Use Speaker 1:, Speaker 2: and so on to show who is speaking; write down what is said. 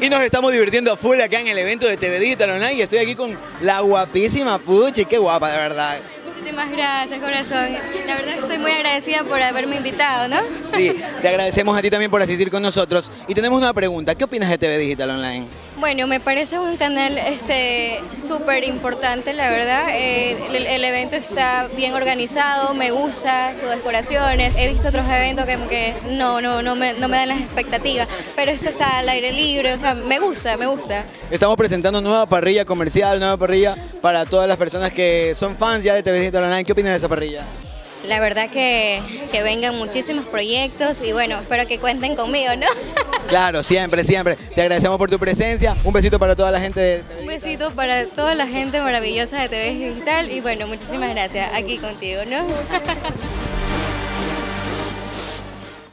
Speaker 1: Y nos estamos divirtiendo full acá en el evento de TV Digital Online y estoy aquí con la guapísima Puchi, qué guapa de verdad.
Speaker 2: Muchísimas gracias, corazón. La verdad que estoy muy agradecida por haberme invitado, ¿no?
Speaker 1: Sí, te agradecemos a ti también por asistir con nosotros. Y tenemos una pregunta, ¿qué opinas de TV Digital Online?
Speaker 2: Bueno, me parece un canal este importante, la verdad. Eh, el, evento está bien organizado, me gusta sus decoraciones. He visto otros eventos que, que no, no, no, me, no me dan las expectativas, pero esto está al aire libre, o sea, me gusta, me gusta.
Speaker 1: Estamos presentando nueva parrilla comercial, nueva parrilla para todas las personas que son fans ya de TV Digital Online. ¿Qué opinas de esa parrilla?
Speaker 2: La verdad que, que vengan muchísimos proyectos y bueno, espero que cuenten conmigo, ¿no?
Speaker 1: Claro, siempre, siempre. Te agradecemos por tu presencia. Un besito para toda la gente de TV
Speaker 2: Un besito para toda la gente maravillosa de TV Digital y bueno, muchísimas gracias aquí contigo, ¿no?